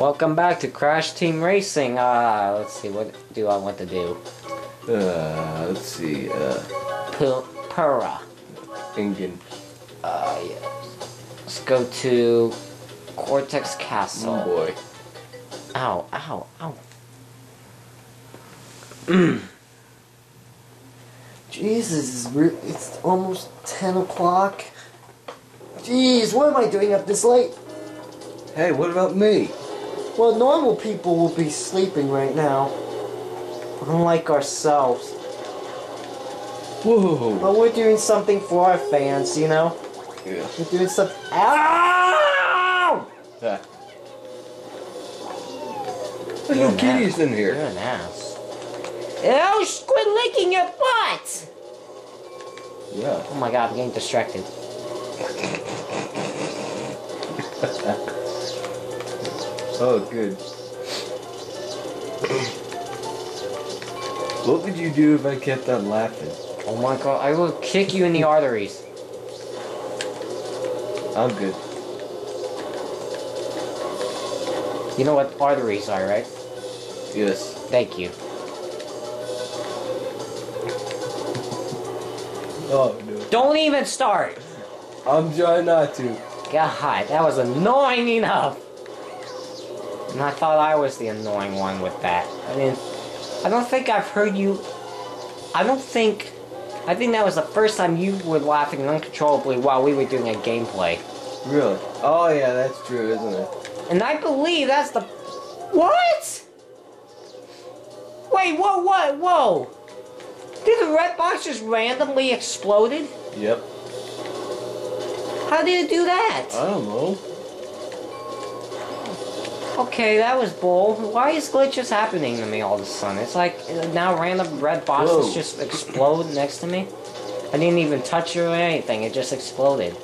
Welcome back to Crash Team Racing. Uh, let's see, what do I want to do? Uh, let's see. Uh, Pura. Engine. Uh, yeah. Let's go to Cortex Castle. Oh boy. Ow, ow, ow. Jesus, it's almost 10 o'clock. Jeez, what am I doing up this late? Hey, what about me? Well, normal people will be sleeping right now. Unlike ourselves. Whoa. But we're doing something for our fans, you know? Yeah. We're doing something. Ow! Ah. There's no kitties in here. You're an ass. Oh, quit licking your butt! Yeah. Oh my god, I'm getting distracted. Oh, good. what would you do if I kept on laughing? Oh my god, I will kick you in the arteries. I'm good. You know what arteries are, right? Yes. Thank you. Oh no. Don't even start! I'm trying not to. God, that was annoying enough. And I thought I was the annoying one with that. I mean, I don't think I've heard you. I don't think. I think that was the first time you were laughing uncontrollably while we were doing a gameplay. Really? Oh yeah, that's true, isn't it? And I believe that's the. What? Wait, whoa, what, whoa! Did the red box just randomly exploded? Yep. How did it do that? I don't know. Okay, that was bull. Why is glitches happening to me all of a sudden? It's like uh, now random red boxes Whoa. just explode next to me. I didn't even touch it or anything. It just exploded.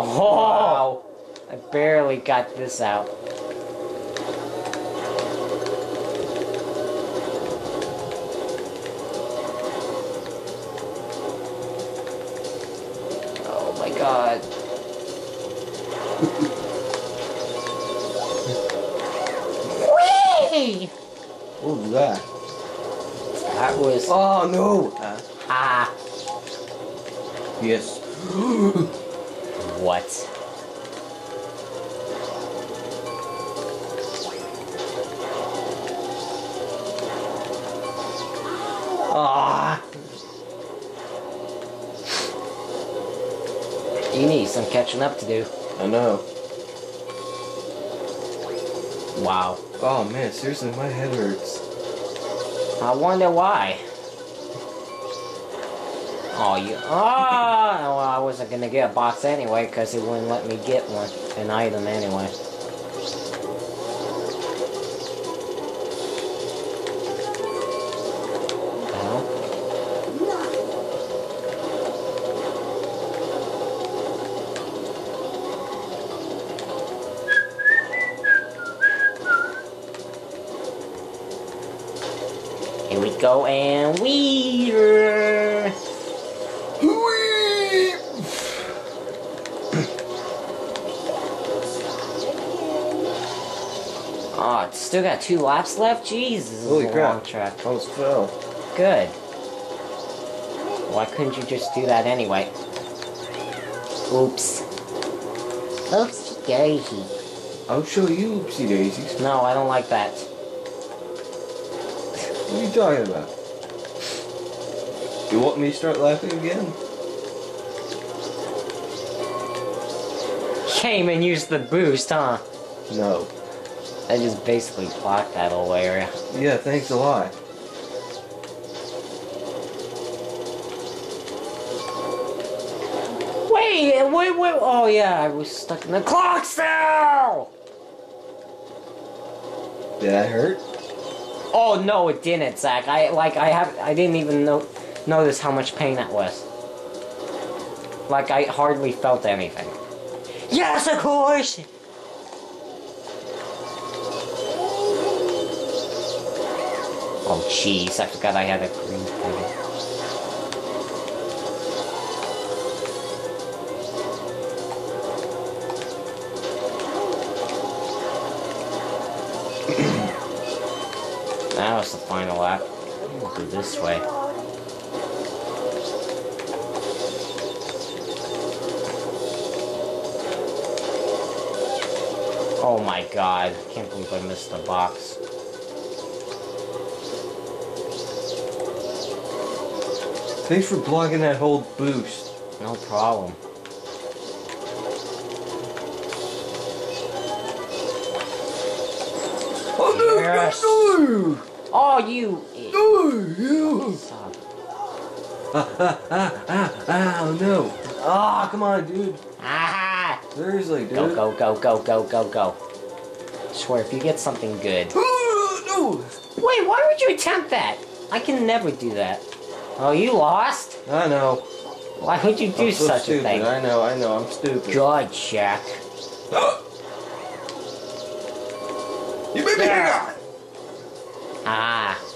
Oh! I barely got this out. Oh my god. Was that? That was Oh no! Uh, ah yes. what? Ah. You need some catching up to do. I know. Wow. Oh man, seriously, my head hurts. I wonder why. Oh, you. Ah! well, I wasn't gonna get a box anyway because it wouldn't let me get one, an item anyway. Here go, and we. Oh, it's still got two laps left? Jesus, this Holy is a crap. long track. Almost fell. Good. Why couldn't you just do that anyway? Oops. Oops, daisy. I'll show you oopsie daisies. No, I don't like that. What are you talking about? You want me to start laughing again? Came and used the boost, huh? No. I just basically blocked that whole area. Yeah, thanks a lot. Wait, wait, wait. Oh, yeah, I was stuck in the clock cell! Did that hurt? Oh, no, it didn't, Zach. I, like, I have, I didn't even know, notice how much pain that was. Like, I hardly felt anything. Yes, of course! Oh, jeez, I forgot I had a green thing. That was the final lap. We'll go this way. Oh my god, I can't believe I missed the box. Thanks for blocking that whole boost. No problem. Oh no! Yes. No! Oh, you Oh! No! Ah, ah, ah, ah, ah, oh no. Ah, come on, dude. Ah! Seriously, dude. Go, go, go, go, go, go, go. Swear, if you get something good. Oh, no! Wait, why would you attempt that? I can never do that. Oh, you lost? I know. Why would you do I'm so such stupid. a thing? I know, I know, I'm stupid. God, Shaq. You made me hang on! 啊。